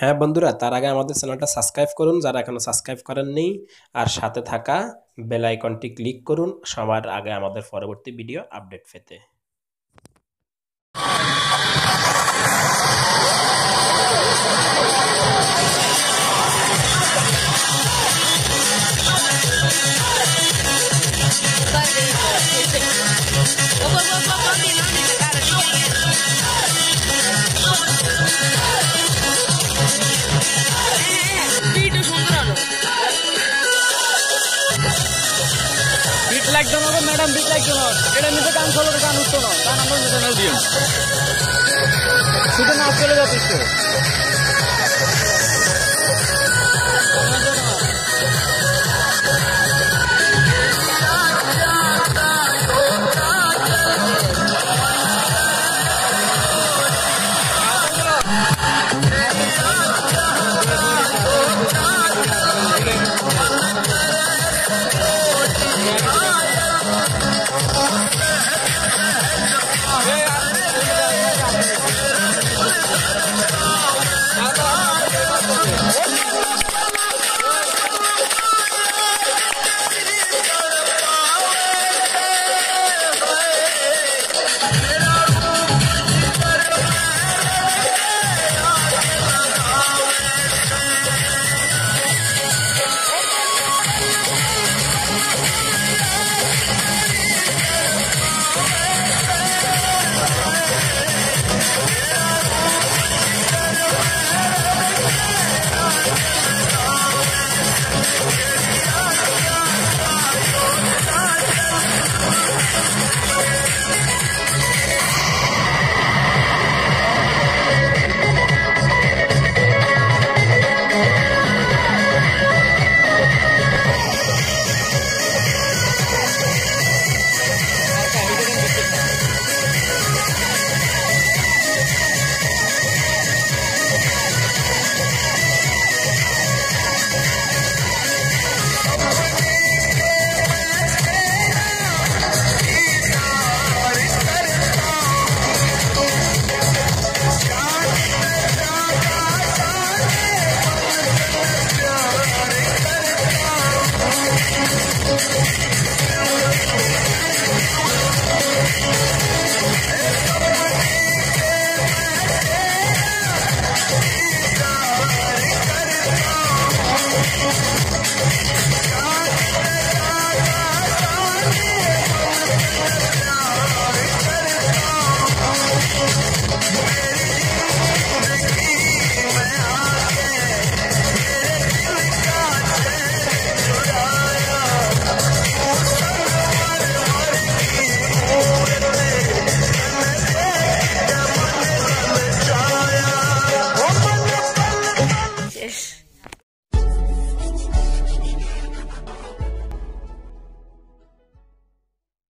হ্যাঁ বন্ধুরা, তার আগে আমাদের চ্যানেলটা সাবস্ক্রাইব করুন, যারা এখনও সাবস্ক্রাইব করেননি আর সাথে থাকা বেল আইকনটি ক্লিক করুন, সবার আগে আমাদের পরবর্তী ভিডিও আপডেট পেতে। না হবে, ম্যাডাম বিশ একজন হবে। এটা নিতে গান চলো গান উঠতো না গান আমরা চ্যানেল দিও শুধু নাচ চলে যাচ্ছে